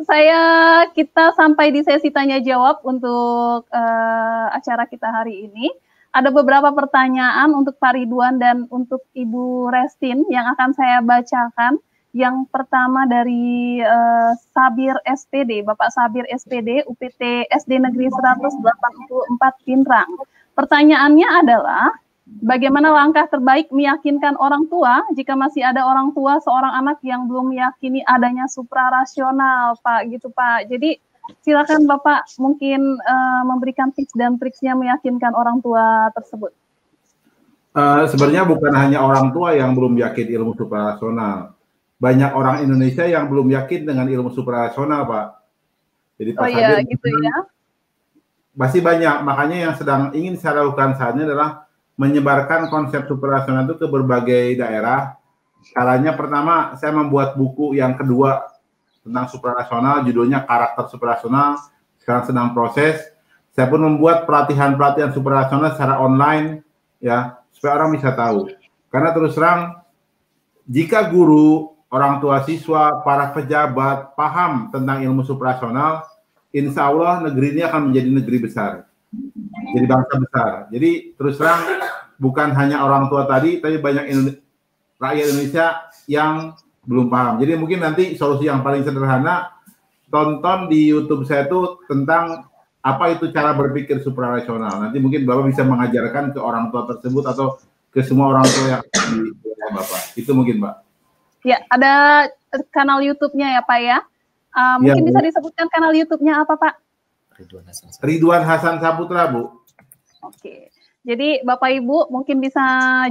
saya kita sampai di sesi tanya jawab untuk uh, acara kita hari ini. Ada beberapa pertanyaan untuk Pak Ridwan dan untuk Ibu Restin yang akan saya bacakan. Yang pertama dari uh, Sabir SPD, Bapak Sabir SPD, UPT SD Negeri 184 Pinrang. Pertanyaannya adalah, bagaimana langkah terbaik meyakinkan orang tua jika masih ada orang tua seorang anak yang belum meyakini adanya suprarasional, Pak, gitu Pak. Jadi silakan Bapak mungkin uh, memberikan tips dan triksnya meyakinkan orang tua tersebut. Uh, sebenarnya bukan hanya orang tua yang belum yakin ilmu suprarasional, banyak orang Indonesia yang belum yakin dengan ilmu suprarasional, Pak. Jadi Pak oh iya, gitu ya. Masih banyak, makanya yang sedang ingin saya lakukan saat ini adalah menyebarkan konsep suprarasional itu ke berbagai daerah. Caranya pertama, saya membuat buku yang kedua tentang suprarasional, judulnya karakter suprarasional. Sekarang sedang proses. Saya pun membuat pelatihan-pelatihan suprarasional secara online, ya, supaya orang bisa tahu. Karena terus terang, jika guru orang tua siswa, para pejabat paham tentang ilmu suprarasional, insya Allah negeri ini akan menjadi negeri besar, jadi bangsa besar. Jadi terus terang bukan hanya orang tua tadi, tapi banyak Indonesia, rakyat Indonesia yang belum paham. Jadi mungkin nanti solusi yang paling sederhana tonton di YouTube saya itu tentang apa itu cara berpikir suprarasional. Nanti mungkin Bapak bisa mengajarkan ke orang tua tersebut atau ke semua orang tua yang di Bapak. Itu mungkin, Pak. Ya, ada kanal YouTube-nya ya Pak ya. Uh, mungkin ya, bisa disebutkan kanal YouTube-nya apa Pak? Ridwan Hasan. Ridwan Hasan Saputra Bu. Oke. Jadi Bapak Ibu mungkin bisa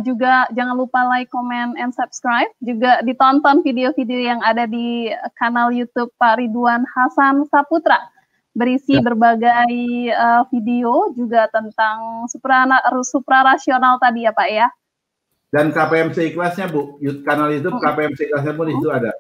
juga jangan lupa like, comment, and subscribe. Juga ditonton video-video yang ada di kanal YouTube Pak Ridwan Hasan Saputra. Berisi ya. berbagai uh, video juga tentang supra, suprarasional tadi ya Pak ya. Dan KPMC ikhlasnya Bu, kanal YouTube. KPMC ikhlasnya pun itu ada.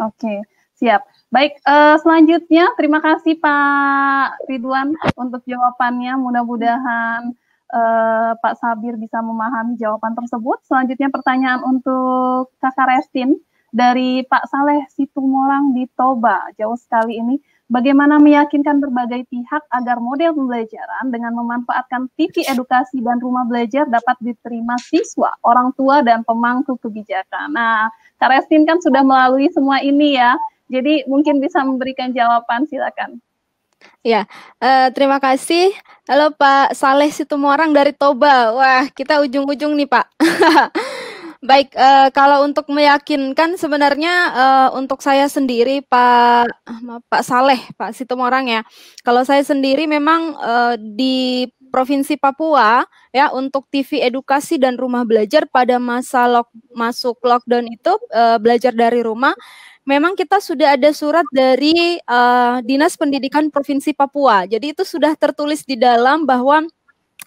Oke, okay, siap. Baik, uh, selanjutnya terima kasih Pak Ridwan untuk jawabannya. Mudah-mudahan uh, Pak Sabir bisa memahami jawaban tersebut. Selanjutnya pertanyaan untuk Kakak Restin dari Pak Saleh Situmorang di Toba. Jauh sekali ini bagaimana meyakinkan berbagai pihak agar model pembelajaran dengan memanfaatkan TV edukasi dan rumah belajar dapat diterima siswa, orang tua, dan pemangku kebijakan. Nah, Karestin kan sudah melalui semua ini ya, jadi mungkin bisa memberikan jawaban, silakan. Ya, uh, terima kasih. Halo Pak Saleh Situmorang dari Toba. Wah, kita ujung-ujung nih Pak. Baik, uh, kalau untuk meyakinkan sebenarnya uh, untuk saya sendiri Pak Pak Saleh, Pak Situmorang ya. Kalau saya sendiri memang uh, di Provinsi Papua ya untuk TV edukasi dan rumah belajar pada masa lock, masuk lockdown itu uh, belajar dari rumah memang kita sudah ada surat dari uh, Dinas Pendidikan Provinsi Papua. Jadi itu sudah tertulis di dalam bahwa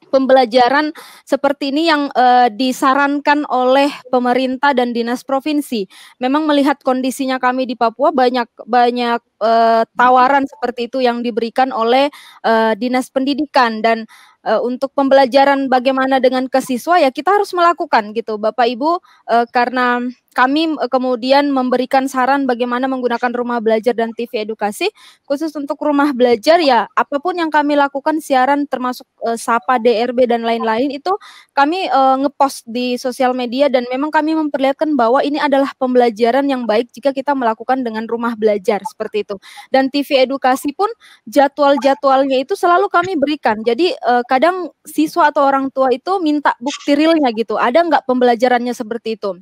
pembelajaran seperti ini yang uh, disarankan oleh pemerintah dan dinas provinsi. Memang melihat kondisinya kami di Papua banyak banyak uh, tawaran seperti itu yang diberikan oleh uh, dinas pendidikan dan uh, untuk pembelajaran bagaimana dengan ke siswa ya kita harus melakukan gitu Bapak Ibu uh, karena kami kemudian memberikan saran bagaimana menggunakan rumah belajar dan TV edukasi. Khusus untuk rumah belajar ya apa pun yang kami lakukan siaran termasuk uh, sapa DRB dan lain-lain itu kami uh, ngepost di sosial media dan memang kami memperlihatkan bahwa ini adalah pembelajaran yang baik jika kita melakukan dengan rumah belajar seperti itu. Dan TV edukasi pun jadwal-jadwalnya itu selalu kami berikan. Jadi uh, kadang siswa atau orang tua itu minta bukti realnya gitu. Ada nggak pembelajarannya seperti itu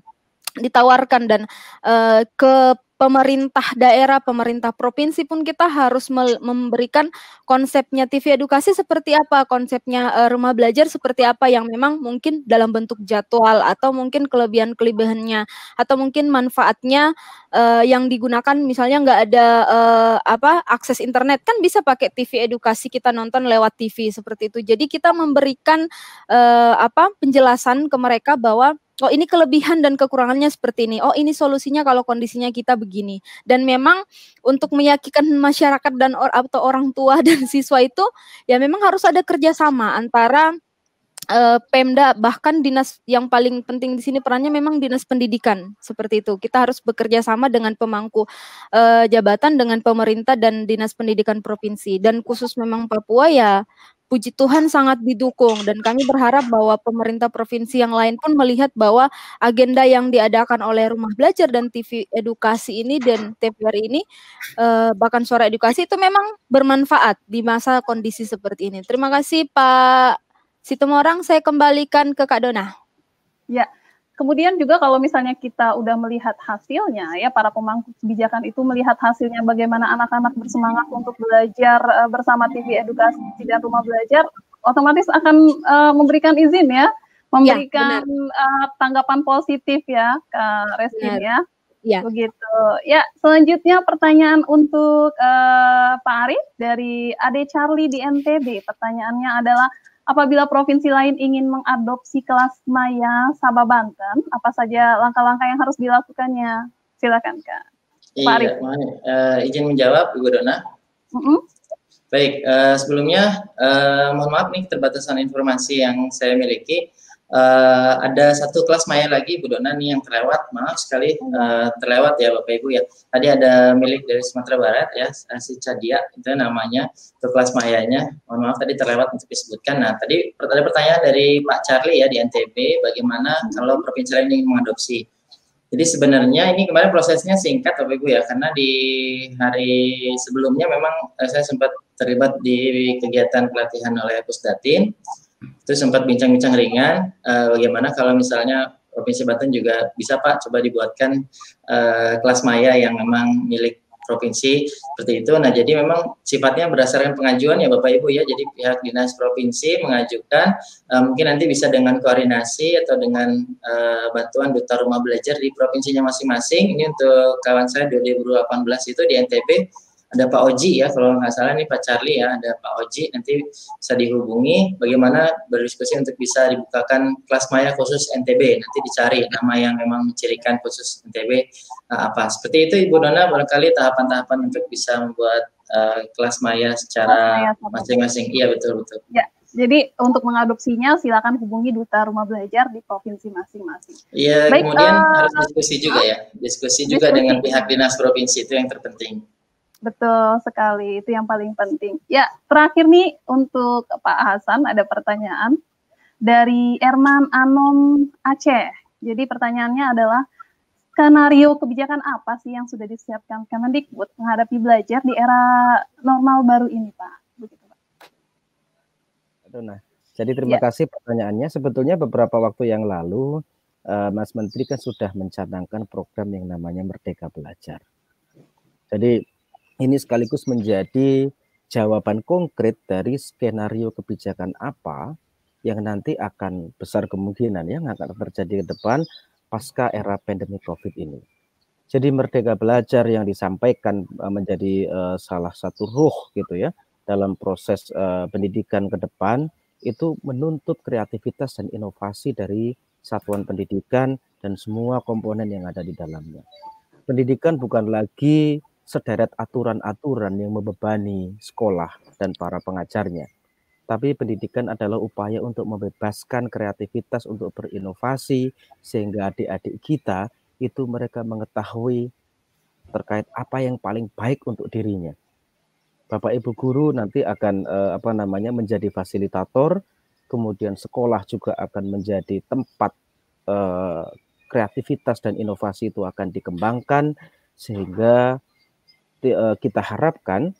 ditawarkan dan uh, ke pemerintah daerah, pemerintah provinsi pun kita harus memberikan konsepnya TV edukasi seperti apa, konsepnya uh, rumah belajar seperti apa yang memang mungkin dalam bentuk jadwal atau mungkin kelebihan-kelebihannya atau mungkin manfaatnya uh, yang digunakan misalnya nggak ada uh, apa akses internet kan bisa pakai TV edukasi kita nonton lewat TV seperti itu. Jadi kita memberikan uh, apa penjelasan ke mereka bahwa oh ini kelebihan dan kekurangannya seperti ini. Oh ini solusinya kalau kondisinya kita begini. Dan memang untuk meyakinkan masyarakat dan or atau orang tua dan siswa itu ya memang harus ada kerjasama antara uh, Pemda bahkan dinas yang paling penting di sini perannya memang dinas pendidikan seperti itu. Kita harus bekerja sama dengan pemangku uh, jabatan dengan pemerintah dan dinas pendidikan provinsi dan khusus memang Papua ya puji Tuhan sangat didukung dan kami berharap bahwa pemerintah provinsi yang lain pun melihat bahwa agenda yang diadakan oleh Rumah Belajar dan TV Edukasi ini dan TVR ini uh, bahkan suara edukasi itu memang bermanfaat di masa kondisi seperti ini. Terima kasih Pak Situmorang saya kembalikan ke Kak Dona. Ya, kemudian juga kalau misalnya kita udah melihat hasilnya, ya para pemangku kebijakan itu melihat hasilnya bagaimana anak-anak bersemangat untuk belajar uh, bersama TV edukasi dan rumah belajar, otomatis akan uh, memberikan izin ya, memberikan ya, uh, tanggapan positif ya, Kak Restin ya. Ya. Begitu. Ya, selanjutnya pertanyaan untuk uh, Pak Arif dari Ade Charlie di NTB. Pertanyaannya adalah apabila provinsi lain ingin mengadopsi kelas maya Sabah Banten, apa saja langkah-langkah yang harus dilakukannya? Silakan Kak. Iya, uh, izin menjawab Ibu Dona. Mm -hmm. Baik, uh, sebelumnya uh, mohon maaf nih terbatasan informasi yang saya miliki uh, ada satu kelas maya lagi Bu Dona nih yang terlewat. Maaf sekali uh, terlewat ya Bapak Ibu ya. Tadi ada milik dari Sumatera Barat ya si Cadia itu namanya itu kelas mayanya. Mohon maaf tadi terlewat untuk disebutkan. Nah tadi ada pertanyaan dari Pak Charlie ya di NTB bagaimana kalau provinsi lain ingin mengadopsi? Jadi sebenarnya ini kemarin prosesnya singkat Bapak Ibu ya karena di hari sebelumnya memang uh, saya sempat terlibat di kegiatan pelatihan oleh Pusdatin itu sempat bincang-bincang ringan uh, bagaimana kalau misalnya Provinsi Banten juga bisa Pak coba dibuatkan uh, kelas maya yang memang milik provinsi seperti itu. Nah, jadi memang sifatnya berdasarkan pengajuan ya Bapak Ibu ya. Jadi pihak dinas provinsi mengajukan uh, mungkin nanti bisa dengan koordinasi atau dengan uh, bantuan duta rumah belajar di provinsinya masing-masing. Ini untuk kawan saya 2018 itu di NTB ada Pak Oji ya kalau nggak salah nih Pak Charlie ya ada Pak Oji. Nanti bisa dihubungi bagaimana berdiskusi untuk bisa dibukakan kelas maya khusus NTB nanti dicari nama yang memang mencirikan khusus NTB uh, eh, apa. Seperti itu Ibu Dona barangkali tahapan-tahapan untuk bisa membuat uh, kelas maya secara masing-masing. Iya betul betul. Ya jadi untuk mengadopsinya silakan hubungi duta rumah belajar di provinsi masing-masing. Iya, kemudian uh, harus diskusi juga ya, diskusi juga diskusi. dengan pihak dinas provinsi itu yang terpenting. Betul sekali, itu yang paling penting. Ya, terakhir nih untuk Pak Hasan ada pertanyaan dari Erman Anom Aceh. Jadi pertanyaannya adalah skenario kebijakan apa sih yang sudah disiapkan Kemendikbud menghadapi belajar di era normal baru ini, Pak? Begitu, Pak. Nah, jadi terima ya. kasih pertanyaannya. Sebetulnya beberapa waktu yang lalu uh, Mas Menteri kan sudah mencanangkan program yang namanya Merdeka Belajar. Jadi ini sekaligus menjadi jawaban konkret dari skenario kebijakan apa yang nanti akan besar kemungkinan yang akan terjadi ke depan pasca era pandemi COVID ini. Jadi merdeka belajar yang disampaikan eh, menjadi uh, salah satu ruh gitu ya dalam proses uh, pendidikan ke depan itu menuntut kreativitas dan inovasi dari satuan pendidikan dan semua komponen yang ada di dalamnya. Pendidikan bukan lagi sederet aturan-aturan yang membebani sekolah dan para pengajarnya. Tapi pendidikan adalah upaya untuk membebaskan kreativitas untuk berinovasi sehingga adik-adik kita itu mereka mengetahui terkait apa yang paling baik untuk dirinya. Bapak Ibu guru nanti akan eh, apa namanya menjadi fasilitator, kemudian sekolah juga akan menjadi tempat eh, kreativitas dan inovasi itu akan dikembangkan sehingga Eh, kita harapkan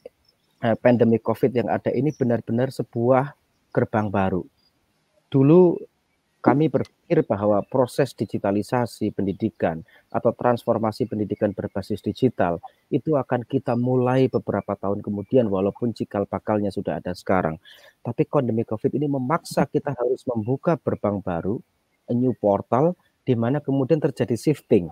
eh, pandemi COVID yang ada ini benar-benar sebuah gerbang baru. Dulu kami berpikir bahwa proses digitalisasi pendidikan atau transformasi pendidikan berbasis digital itu akan kita mulai beberapa tahun kemudian walaupun cikal bakalnya sudah ada sekarang. Tapi pandemi Covid ini memaksa kita harus membuka gerbang baru, a new portal di mana kemudian terjadi shifting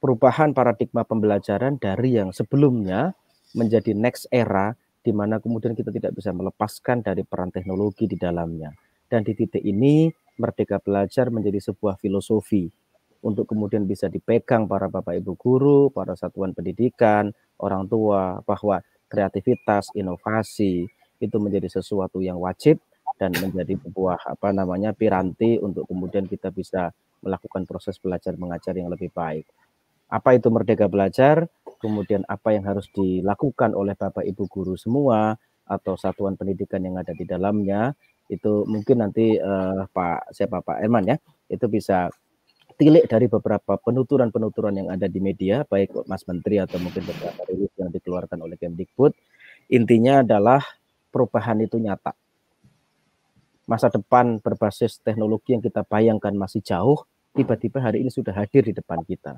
perubahan paradigma pembelajaran dari yang sebelumnya menjadi next era di mana kemudian kita tidak bisa melepaskan dari peran teknologi di dalamnya. Dan di titik ini Merdeka Belajar menjadi sebuah filosofi untuk kemudian bisa dipegang para Bapak Ibu guru, para satuan pendidikan, orang tua bahwa kreativitas, inovasi itu menjadi sesuatu yang wajib dan menjadi sebuah apa namanya piranti untuk kemudian kita bisa melakukan proses belajar mengajar yang lebih baik. Apa itu merdeka belajar? Kemudian apa yang harus dilakukan oleh Bapak Ibu guru semua atau satuan pendidikan yang ada di dalamnya itu mungkin nanti uh, Pak siapa Pak Erman ya itu bisa tilik dari beberapa penuturan-penuturan yang ada di media, baik Mas Menteri atau mungkin beberapa rilis yang dikeluarkan oleh Kemdikbud. Intinya adalah perubahan itu nyata. Masa depan berbasis teknologi yang kita bayangkan masih jauh, tiba-tiba hari ini sudah hadir di depan kita.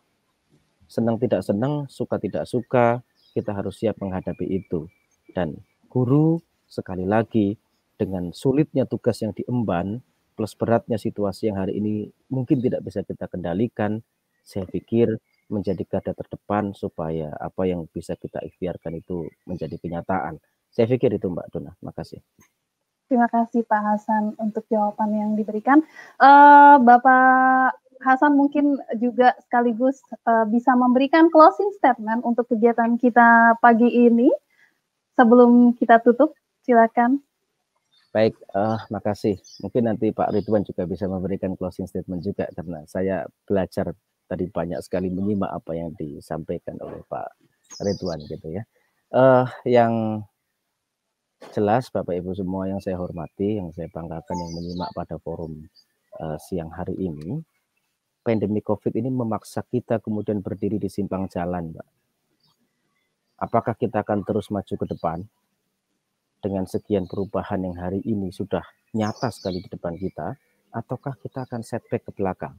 Senang tidak senang, suka tidak suka, kita harus siap menghadapi itu. Dan guru sekali lagi dengan sulitnya tugas yang diemban, plus beratnya situasi yang hari ini mungkin tidak bisa kita kendalikan, saya pikir menjadi garda terdepan supaya apa yang bisa kita ikhtiarkan itu menjadi kenyataan. Saya pikir itu Mbak Dona. Makasih. Terima kasih Pak Hasan untuk jawaban yang diberikan. Uh, Bapak Hasan mungkin juga sekaligus uh, bisa memberikan closing statement untuk kegiatan kita pagi ini sebelum kita tutup. Silakan. Baik, uh, makasih. Mungkin nanti Pak Ridwan juga bisa memberikan closing statement juga karena saya belajar tadi banyak sekali menyimak apa yang disampaikan oleh Pak Ridwan gitu ya. Uh, yang jelas Bapak Ibu semua yang saya hormati, yang saya banggakan yang menyimak pada forum uh, siang hari ini, pandemi COVID ini memaksa kita kemudian berdiri di simpang jalan, Pak. Apakah kita akan terus maju ke depan? dengan sekian perubahan yang hari ini sudah nyata sekali di depan kita, ataukah kita akan setback ke belakang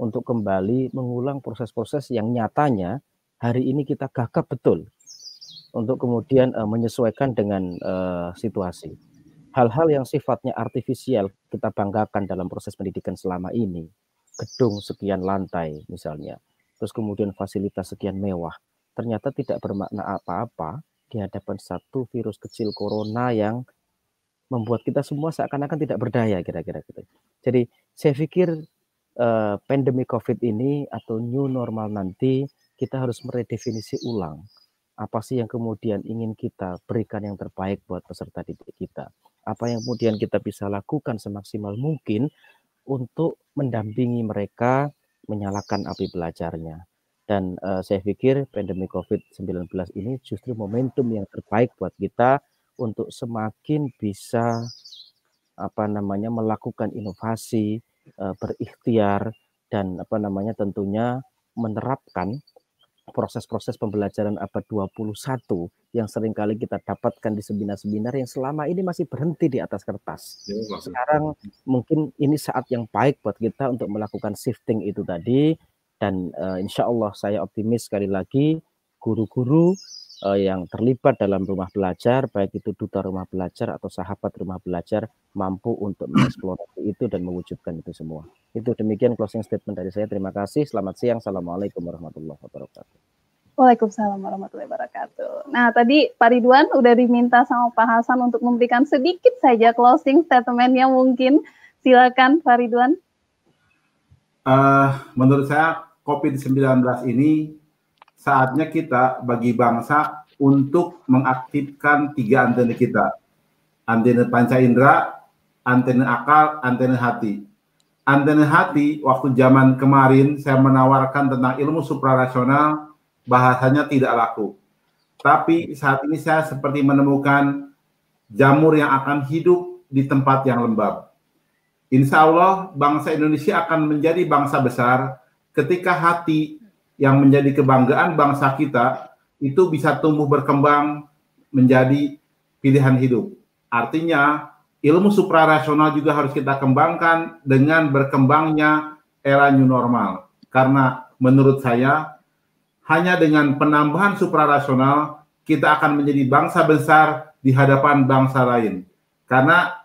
untuk kembali mengulang proses-proses yang nyatanya hari ini kita gagap betul untuk kemudian uh, menyesuaikan dengan uh, situasi. Hal-hal yang sifatnya artifisial kita banggakan dalam proses pendidikan selama ini, gedung sekian lantai misalnya, terus kemudian fasilitas sekian mewah, ternyata tidak bermakna apa-apa di hadapan satu virus kecil corona yang membuat kita semua seakan-akan tidak berdaya kira-kira gitu. Jadi saya pikir uh, pandemi COVID ini atau new normal nanti kita harus meredefinisi ulang apa sih yang kemudian ingin kita berikan yang terbaik buat peserta didik kita. Apa yang kemudian kita bisa lakukan semaksimal mungkin untuk mendampingi mereka menyalakan api belajarnya. Dan uh, saya pikir pandemi COVID-19 ini justru momentum yang terbaik buat kita untuk semakin bisa apa namanya melakukan inovasi, uh, berikhtiar dan apa namanya tentunya menerapkan proses-proses pembelajaran abad 21 yang sering kali kita dapatkan di seminar-seminar yang selama ini masih berhenti di atas kertas. Ya, Sekarang mungkin ini saat yang baik buat kita untuk melakukan shifting itu tadi dan uh, insya Allah saya optimis sekali lagi guru-guru uh, yang terlibat dalam rumah belajar, baik itu duta rumah belajar atau sahabat rumah belajar, mampu untuk mengeksplorasi itu dan mewujudkan itu semua. Itu demikian closing statement dari saya. Terima kasih. Selamat siang. Assalamualaikum warahmatullahi wabarakatuh. Waalaikumsalam warahmatullahi wabarakatuh. Nah, tadi Pak Ridwan udah diminta sama Pak Hasan untuk memberikan sedikit saja closing statementnya mungkin. Silakan Pak Ridwan. Uh, menurut saya COVID-19 ini saatnya kita bagi bangsa untuk mengaktifkan tiga antena kita. Antena panca indera, antena akal, antena hati. Antena hati, waktu zaman kemarin saya menawarkan tentang ilmu suprarasional, bahasanya tidak laku. Tapi saat ini saya seperti menemukan jamur yang akan hidup di tempat yang lembab. Insya Allah bangsa Indonesia akan menjadi bangsa besar ketika hati yang menjadi kebanggaan bangsa kita itu bisa tumbuh berkembang menjadi pilihan hidup. Artinya ilmu suprarasional juga harus kita kembangkan dengan berkembangnya era new normal. Karena menurut saya hanya dengan penambahan suprarasional kita akan menjadi bangsa besar di hadapan bangsa lain. Karena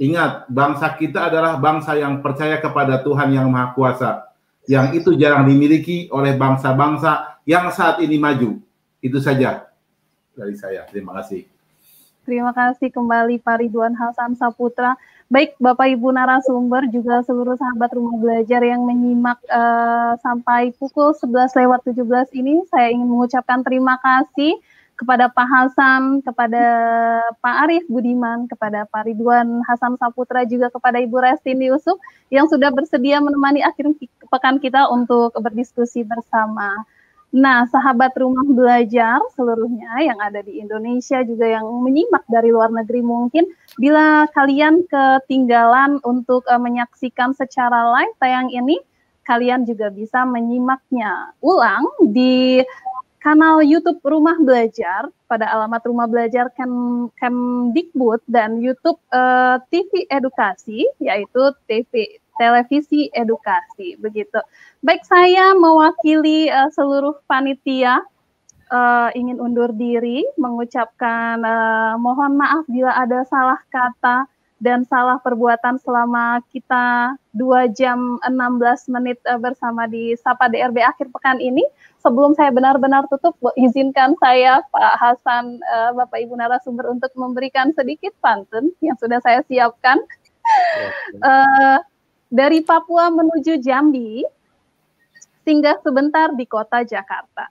ingat, bangsa kita adalah bangsa yang percaya kepada Tuhan yang Maha Kuasa yang itu jarang dimiliki oleh bangsa-bangsa yang saat ini maju. Itu saja dari saya. Terima kasih. Terima kasih kembali Pak Ridwan Hasan Saputra. Baik Bapak Ibu narasumber juga seluruh sahabat rumah belajar yang menyimak uh, sampai pukul 11 lewat 17 ini saya ingin mengucapkan terima kasih kepada Pak Hasan, kepada Pak Arif Budiman, kepada Pak Ridwan Hasan Saputra, juga kepada Ibu Restini Yusuf yang sudah bersedia menemani akhir pekan kita untuk berdiskusi bersama. Nah, sahabat rumah belajar seluruhnya yang ada di Indonesia juga yang menyimak dari luar negeri mungkin bila kalian ketinggalan untuk uh, menyaksikan secara live tayang ini, kalian juga bisa menyimaknya ulang di kanal YouTube Rumah Belajar pada alamat Rumah Belajar Kem Kemdikbud dan YouTube uh, eh, TV Edukasi yaitu TV televisi edukasi begitu. Baik saya mewakili uh, seluruh panitia uh, ingin undur diri mengucapkan uh, mohon maaf bila ada salah kata dan salah perbuatan selama kita dua jam 16 menit uh, bersama di Sapa DRB akhir pekan ini. Sebelum saya benar-benar tutup, izinkan saya Pak Hasan, uh, Bapak Ibu narasumber untuk memberikan sedikit pantun yang sudah saya siapkan. uh, dari Papua menuju Jambi, singgah sebentar di kota Jakarta.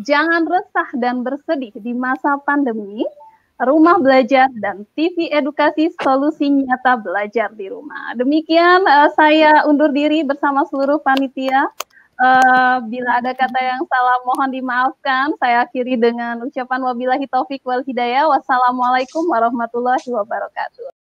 Jangan resah dan bersedih di masa pandemi, rumah belajar dan TV edukasi solusi nyata belajar di rumah. Demikian uh, saya undur diri bersama seluruh panitia. Uh, bila ada kata yang salah mohon dimaafkan. Saya akhiri dengan ucapan wabillahi taufik wal hidayah. Wassalamualaikum warahmatullahi wabarakatuh.